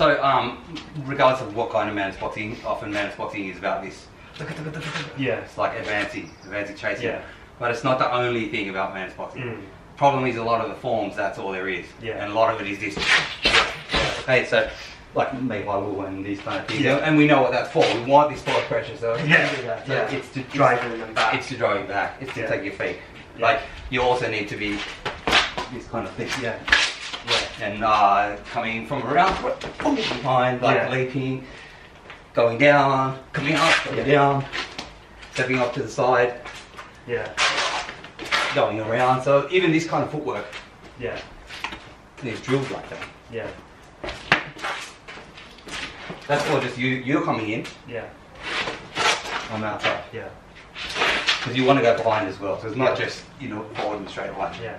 So, um, regardless of what kind of mantis boxing, often mantis boxing is about this. Yeah. It's like advancing, advancing chasing. Yeah. But it's not the only thing about mantis boxing. Mm. Problem is a lot of the forms, that's all there is. Yeah. And a lot of it is this. Okay, so like Walu and these kind of things. Yeah. And we know what that's for. We want this force pressure, so Yeah. so Yeah. it's to Driving them back. It's to drive you back. It's to Yeah. take your feet. Yeah. Like you also need to be this kind of thing. Yeah. Yeah. And uh, coming from around, boom, behind, like Yeah. leaping, going down, coming up, going Yeah. down, stepping up to the side, Yeah. going around. So even this kind of footwork Yeah. is drilled like that. Yeah. That's all just you, you're coming in, Yeah. I'm outside. Yeah. Because you want to go behind as well. So it's not just, you know, forward and straight away. Yeah.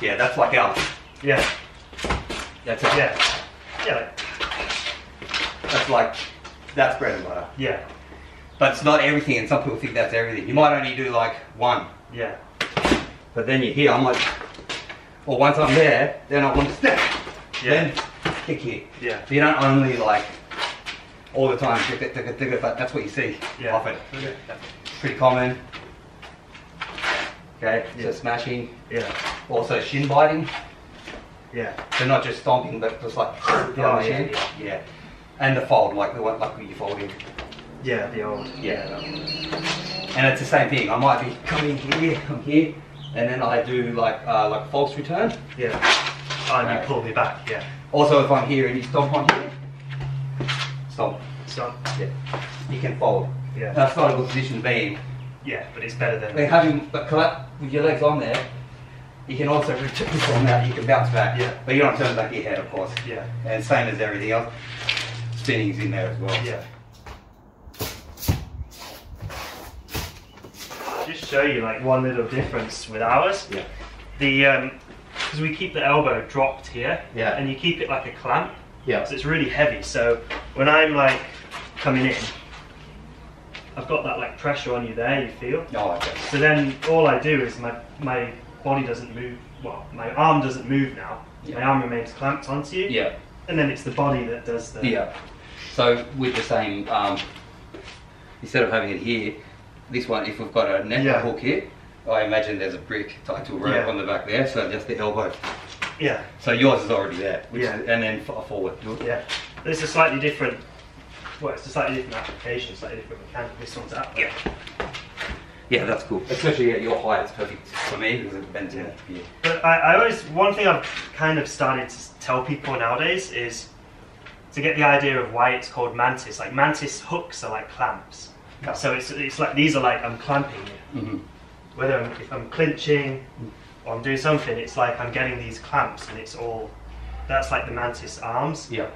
Yeah. That's like ours. Yeah. That's it. Yeah. Yeah. That's like, that's bread and butter. Yeah. But it's not everything, and some people think that's everything. You might only do like one, Yeah. but then you're here. I'm like, well, once I'm there, then I want to step, Yeah. then kick here. Yeah. So you don't only like all the time, tick it, tick it, but that's what you see Yeah. often. Pretty common. Okay, so Yeah. smashing, Yeah. also shin biting. Yeah. So not just stomping, but just like down Oh, the yeah, shin. yeah. yeah. And the fold, like the one, like when you fold in. Yeah. The old. Yeah. And it's the same thing. I might be coming here, I'm here, and then I do like uh, like false return. Yeah. Oh, and Right. you pull me back. Yeah. Also, if I'm here and you stomp on here, stomp. So. Yeah. You can fold. Yeah. That's not a good position to be in. Yeah. But it's better than. Then having but collapse with your legs on there, you can also from that. You can bounce back. Yeah. But you don't turn back your head, of course. Yeah. And same as everything else, spinning's in there as well. Yeah. Just show you like one little difference with ours. Yeah. The um, because we keep the elbow dropped here. Yeah. And you keep it like a clamp, Yeah. so it's really heavy. So when I'm like coming in, I've got that like pressure on you there. You feel. Oh, okay. So then all I do is my my body doesn't move. Well, my arm doesn't move now. Yeah. My arm remains clamped onto you. Yeah. And then it's the body that does the. Yeah. So with the same, um, instead of having it here, this one, if we've got a neck Yeah. hook here, I imagine there's a brick tied to a rope Yeah. on the back there, so just the elbow. Yeah. So yours is already there, which Yeah. is, and then forward. Yeah. It's a slightly different. Well, it's a slightly different application, slightly different mechanic. This one's out. Yeah. Yeah, that's cool. Especially at your height, it's perfect for me because it bends in. Yeah. Yeah. But I, I always one thing I've kind of started to tell people nowadays is to get the idea of why it's called mantis. Like mantis hooks are like clamps. Yeah. So it's it's like these are like I'm clamping you. hmm Whether I'm, if I'm clinching or I'm doing something, it's like I'm getting these clamps and it's all. That's like the mantis arms. Yeah.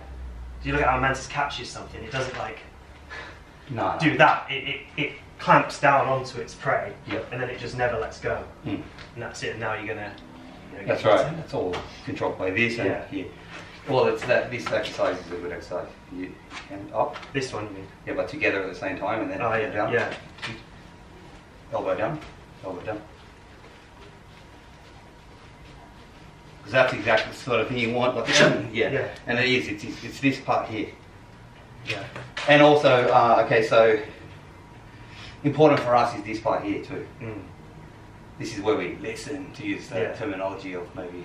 You look at how a mantis catches something, it doesn't like No. no. do that. It, it, it clamps down onto its prey Yeah. and then it just never lets go. Mm. And that's it. And now you're gonna. You know, That's right. That's all controlled by this and Yeah. here. Well, it's that this exercise is a good exercise. You and up, This one, you mean? yeah, but together at the same time, and then Oh yeah, down. yeah, Elbow down, elbow down. That's exactly the sort of thing you want. Like, yeah. Yeah. And it is. It's, it's, it's this part here. yeah, And also, uh, okay, so important for us is this part here too. mm. This is where we listen to use the Yeah. terminology of maybe.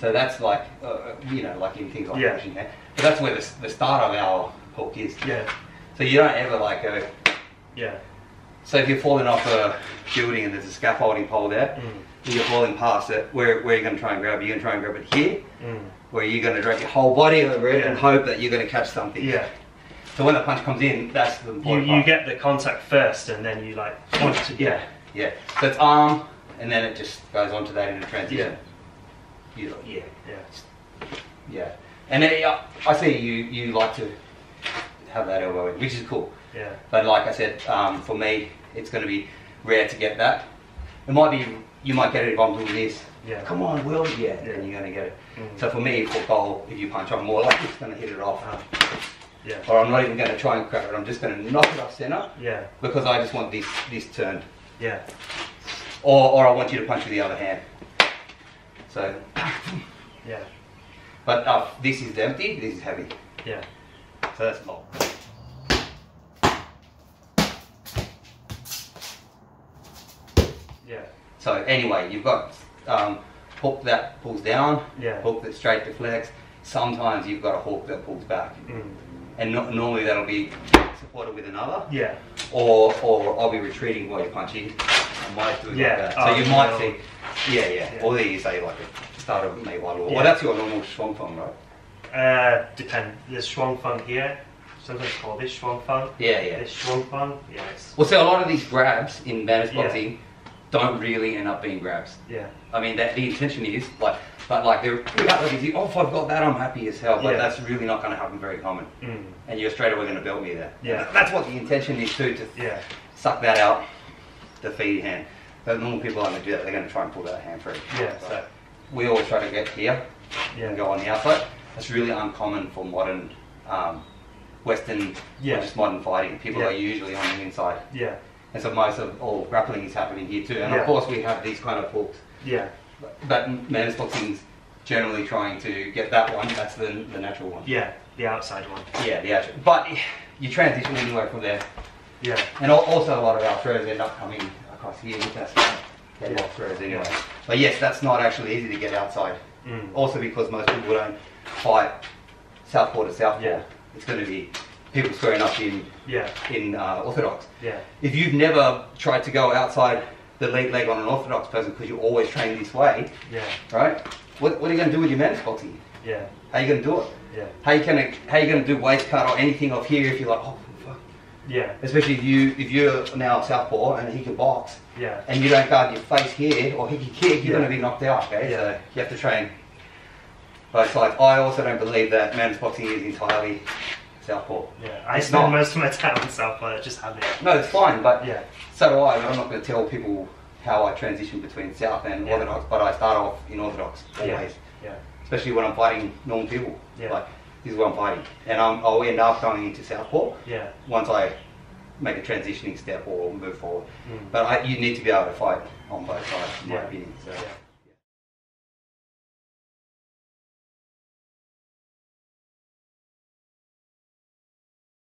So that's like, uh, you know, like in things like Yeah. But that's where the, the start of our hook is. yeah, So you don't ever like go. yeah, So if you're falling off a building and there's a scaffolding pole there, mm. you're falling past it, where, where are you going to try and grab it? You're going to try and grab it here, Mm. where you're going to drag your whole body over it Yeah. and hope that you're going to catch something. yeah. So when the punch comes in, that's the You, important you part. get the contact first, and then you like want to. Yeah, yeah. So it's arm, and then it just goes on to that in a transition. You, yeah, yeah, yeah. And then, yeah, I see you, you like to have that elbow in, which is cool. yeah, But like I said, um, for me, it's going to be rare to get that. It might be, you might get it if I'm doing this. yeah. Come on, Will. Yeah, Yeah. then you're going to get it. Mm. So for me, for goal, if you punch, I'm more likely going to hit it off. Ah. Yeah. or I'm not even going to try and grab it. I'm just going to knock it off center Yeah. because I just want this this turned, Yeah. or or I want you to punch with the other hand. So, Yeah. but uh, this is empty. This is heavy. Yeah. That's low. Yeah. So anyway, you've got um, hook that pulls down, Yeah. hook that straight deflects. Sometimes you've got a hook that pulls back, Mm. and no, normally that'll be supported with another, Yeah. or or I'll be retreating while you're punching. I might do it Yeah. like that. So Oh, you might see, yeah, yeah, Yeah. Or there you say like a start of one, or Yeah. well, that's your normal Shuang Feng, right? Uh, depend. There's Shuang Feng here. Sometimes called this Shuang Feng. Yeah, yeah. This Shuang Feng. Yeah. It's, Well, so a lot of these grabs in Yeah. boxing don't really end up being grabs. yeah. I mean, that the intention is like, but like they're pretty hard. Like, oh, if I've got that, I'm happy as hell. But Yeah. that's really not going to happen very common. Mm. And you're straight away going to belt me there. Yeah. That's what the intention is too, to Yeah. suck that out, the feed hand. But normal people aren't going to do that. They're going to try and pull that hand free. Yeah. So we always try to get here Yeah. and go on the outside. That's really uncommon for modern, um, Western, Yeah. just modern fighting. People Yeah. are usually on the inside. Yeah. And so most of all grappling is happening here too. And Yeah. of course we have these kind of hooks. Yeah. But mantis boxing's generally trying to get that one. That's the, the natural one. Yeah. The outside one. Yeah, the actual. But you transition anyway from there. Yeah. And also a lot of our throws end up coming across here with that head Yeah. throws anyway. But yes, that's not actually easy to get outside. Mm. Also because most people don't fight southpaw to southpaw. Yeah. It's going to be people squaring up in Yeah. in uh, orthodox. Yeah. If you've never tried to go outside the lead leg on an orthodox person because you always train this way, Yeah. right? What, what are you going to do with your mantis boxing? Yeah. How are you going to do it? Yeah. How you gonna how you gonna do waist cut or anything off here if you're like oh fuck. Yeah. Especially if you if you're now southpaw and he can box Yeah. and you don't guard your face here or he can kick, you're Yeah. gonna be knocked out. Okay, Yeah. so you have to train both sides. I also don't believe that mantis boxing is entirely southpaw. Yeah. I It's spend not. most of my time on South, but I just have it. No, it's fine, but Yeah. so do I. I'm not going to tell people how I transition between south and Yeah. orthodox, but I start off in orthodox always. Yeah. Especially when I'm fighting normal people. Yeah. Like this is what I'm fighting, and I'm, I'll end up going into southpaw. Yeah. once I make a transitioning step or move forward. Mm. But I, you need to be able to fight on both sides, in my opinion. So. Yeah.